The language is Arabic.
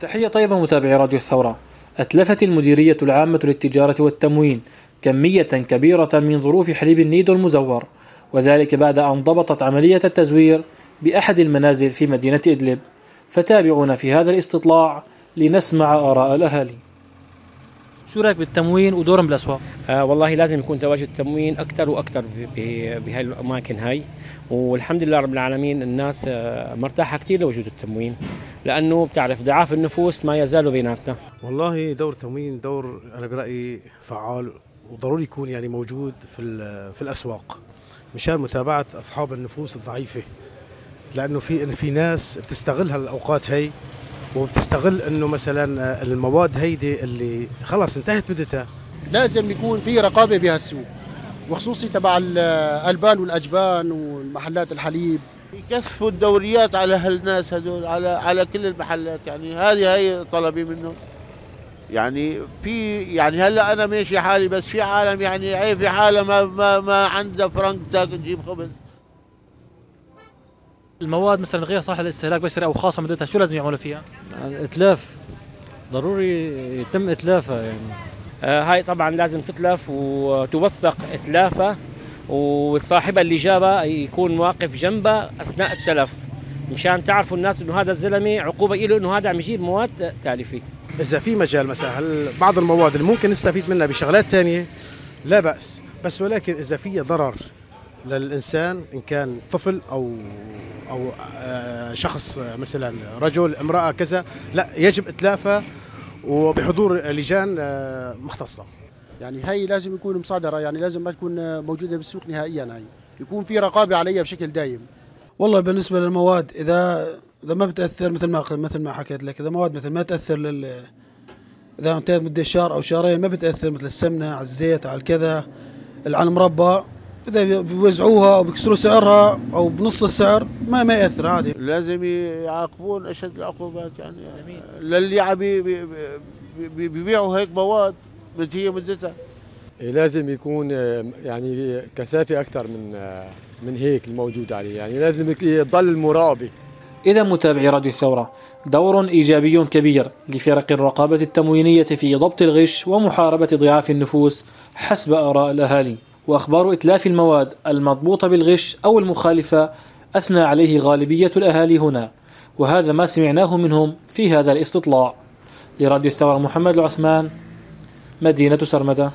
تحية طيبة متابعي راديو الثورة. أتلفت المديرية العامة للتجارة والتموين كمية كبيرة من ظروف حليب النيدو المزور وذلك بعد أن ضبطت عملية التزوير بأحد المنازل في مدينة إدلب. فتابعونا في هذا الاستطلاع لنسمع آراء الأهالي. شو رأيك بالتموين ودورهم بالأسواق؟ آه والله لازم يكون تواجد التموين أكثر وأكثر بهاي الأماكن هاي والحمد لله رب العالمين الناس آه مرتاحة كثير لوجود التموين لأنه بتعرف ضعاف النفوس ما يزالوا بيناتنا والله دور التموين دور أنا برأيي فعال وضروري يكون يعني موجود في في الأسواق مشان متابعة أصحاب النفوس الضعيفة لأنه في في ناس بتستغل هالاوقات هي وبتستغل إنه مثلا المواد هيدي اللي خلص انتهت مدتها. لازم يكون في رقابة بهالسوق وخصوصي تبع الالبان والأجبان ومحلات الحليب. يكثفوا الدوريات على هالناس هدول على على كل المحلات يعني هذه هي طلبي منهم. يعني في يعني هلأ أنا ماشي حالي بس في عالم يعني عيب في حالة ما ما, ما عندها فرنك تاكل تجيب خبز. المواد مثلا غير صالحة للاستهلاك البشري أو خاصة مدتها شو لازم يعملوا فيها؟ يعني اتلاف ضروري يتم إتلافها يعني. آه هاي طبعا لازم تتلف وتوثق إتلافها وصاحبها اللي جابها يكون واقف جنبها أثناء التلف. مشان تعرفوا الناس إنه هذا الزلمة عقوبة له إنه هذا عم يجيب مواد تالفة. إذا في مجال مثلا بعض المواد اللي ممكن نستفيد منها بشغلات ثانية لا بأس. بس ولكن إذا في ضرر للإنسان إن كان طفل أو أو آه، شخص مثلا رجل امرأة كذا لا يجب اتلافها وبحضور لجان آه، مختصة. يعني هي لازم يكون مصادرة يعني لازم ما تكون موجودة بالسوق نهائيا هي يكون في رقابة عليها بشكل دايم. والله بالنسبة للمواد إذا إذا ما بتأثر مثل ما مثل ما حكيت لك إذا مواد مثل ما تأثر لل إذا انتهت مده شهر أو شهرين ما بتأثر مثل السمنة على الزيت على الكذا على المربى إذا بيوزعوها أو بيكسروا سعرها أو بنص السعر ما ما يأثر عادي لازم يعاقبون أشد العقوبات يعني. للي عم بيبيعوا هيك مواد هي مدتها إيه، لازم يكون يعني كثافة أكثر من من هيك الموجود عليه. يعني لازم يضل المراقبه إذا متابعي راديو الثورة دور إيجابي كبير لفرق الرقابة التموينية في ضبط الغش ومحاربة ضعاف النفوس حسب آراء الأهالي. وأخبار إتلاف المواد المضبوطة بالغش أو المخالفة أثنى عليه غالبية الأهالي هنا وهذا ما سمعناه منهم في هذا الاستطلاع. لراديو الثورة محمد العثمان مدينة سرمدة.